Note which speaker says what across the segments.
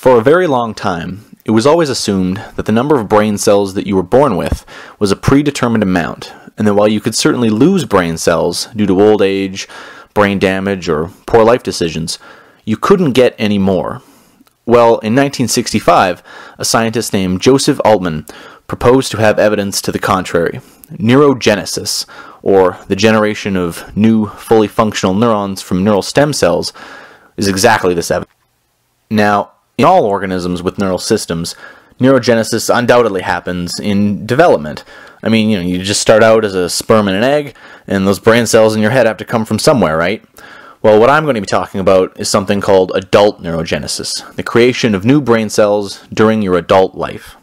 Speaker 1: For a very long time, it was always assumed that the number of brain cells that you were born with was a predetermined amount, and that while you could certainly lose brain cells due to old age, brain damage, or poor life decisions, you couldn't get any more. Well, in 1965, a scientist named Joseph Altman proposed to have evidence to the contrary neurogenesis, or the generation of new, fully functional neurons from neural stem cells, is exactly this evidence. Now, in all organisms with neural systems, neurogenesis undoubtedly happens in development. I mean, you know, you just start out as a sperm and an egg, and those brain cells in your head have to come from somewhere, right? Well, what I'm going to be talking about is something called adult neurogenesis, the creation of new brain cells during your adult life.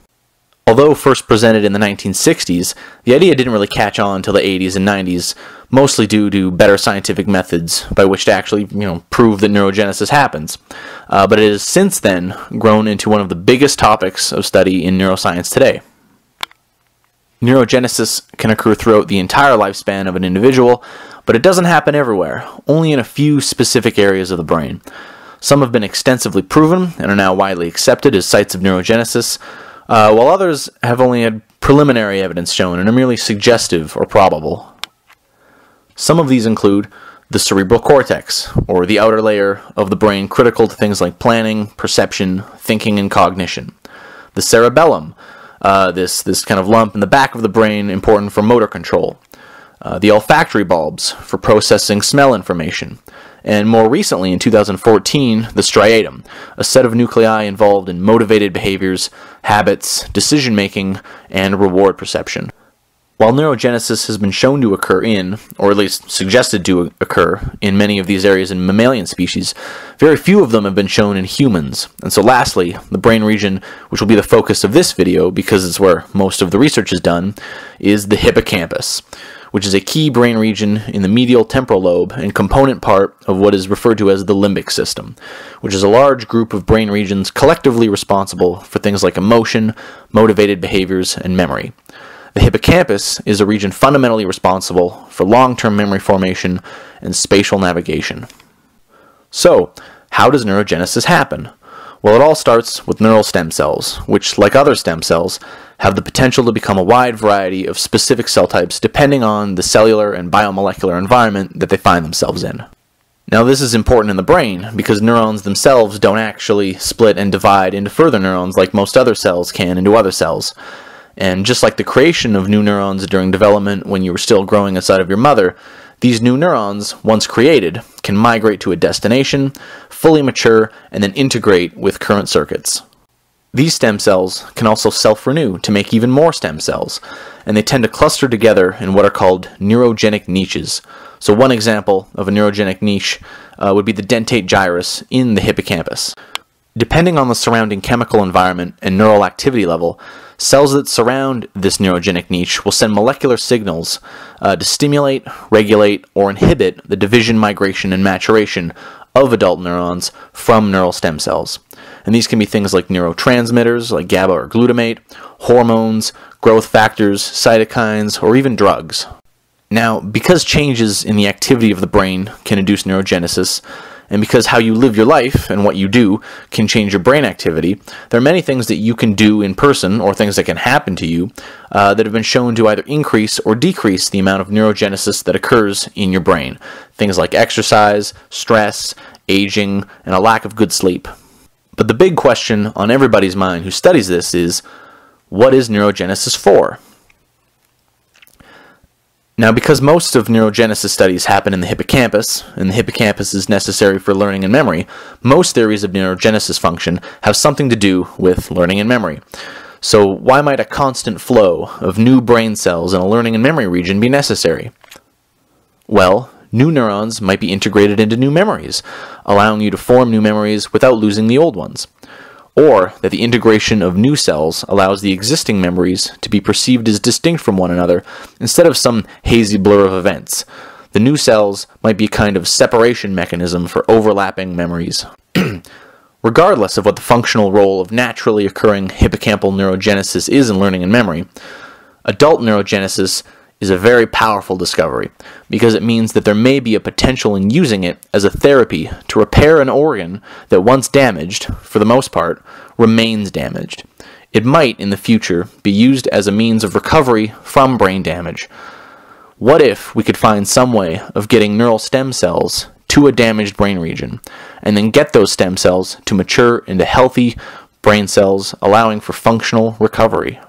Speaker 1: Although first presented in the 1960s, the idea didn't really catch on until the 80s and 90s, mostly due to better scientific methods by which to actually, you know, prove that neurogenesis happens. Uh, but it has since then grown into one of the biggest topics of study in neuroscience today. Neurogenesis can occur throughout the entire lifespan of an individual, but it doesn't happen everywhere, only in a few specific areas of the brain. Some have been extensively proven and are now widely accepted as sites of neurogenesis, uh, while others have only had preliminary evidence shown and are merely suggestive or probable. Some of these include the cerebral cortex, or the outer layer of the brain critical to things like planning, perception, thinking, and cognition. The cerebellum, uh, this, this kind of lump in the back of the brain important for motor control. Uh, the olfactory bulbs for processing smell information and more recently in 2014, the striatum, a set of nuclei involved in motivated behaviors, habits, decision making, and reward perception. While neurogenesis has been shown to occur in, or at least suggested to occur, in many of these areas in mammalian species, very few of them have been shown in humans. And so, lastly, the brain region, which will be the focus of this video because it's where most of the research is done, is the hippocampus which is a key brain region in the medial temporal lobe and component part of what is referred to as the limbic system, which is a large group of brain regions collectively responsible for things like emotion, motivated behaviors, and memory. The hippocampus is a region fundamentally responsible for long term memory formation and spatial navigation. So, how does neurogenesis happen? Well, it all starts with neural stem cells, which, like other stem cells, have the potential to become a wide variety of specific cell types depending on the cellular and biomolecular environment that they find themselves in. Now, this is important in the brain because neurons themselves don't actually split and divide into further neurons like most other cells can into other cells. And just like the creation of new neurons during development when you were still growing inside of your mother, these new neurons, once created, can migrate to a destination, fully mature, and then integrate with current circuits. These stem cells can also self renew to make even more stem cells, and they tend to cluster together in what are called neurogenic niches. So, one example of a neurogenic niche uh, would be the dentate gyrus in the hippocampus. Depending on the surrounding chemical environment and neural activity level, cells that surround this neurogenic niche will send molecular signals uh, to stimulate, regulate, or inhibit the division, migration, and maturation of adult neurons from neural stem cells. And these can be things like neurotransmitters, like GABA or glutamate, hormones, growth factors, cytokines, or even drugs. Now, because changes in the activity of the brain can induce neurogenesis, and because how you live your life and what you do can change your brain activity, there are many things that you can do in person or things that can happen to you uh, that have been shown to either increase or decrease the amount of neurogenesis that occurs in your brain. Things like exercise, stress, aging, and a lack of good sleep. But the big question on everybody's mind who studies this is what is neurogenesis for? Now, because most of neurogenesis studies happen in the hippocampus, and the hippocampus is necessary for learning and memory, most theories of neurogenesis function have something to do with learning and memory. So, why might a constant flow of new brain cells in a learning and memory region be necessary? Well, new neurons might be integrated into new memories, allowing you to form new memories without losing the old ones. Or that the integration of new cells allows the existing memories to be perceived as distinct from one another instead of some hazy blur of events. The new cells might be a kind of separation mechanism for overlapping memories. Regardless of what the functional role of naturally occurring hippocampal neurogenesis is in learning and memory, adult neurogenesis is a very powerful discovery because it means that there may be a potential in using it as a therapy to repair an organ that once damaged, for the most part, remains damaged. It might, in the future, be used as a means of recovery from brain damage. What if we could find some way of getting neural stem cells to a damaged brain region, and then get those stem cells to mature into healthy brain cells, allowing for functional recovery